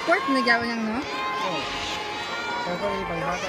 Sport na gawin lang, no? Oo. Oh. Saan ko ibang hata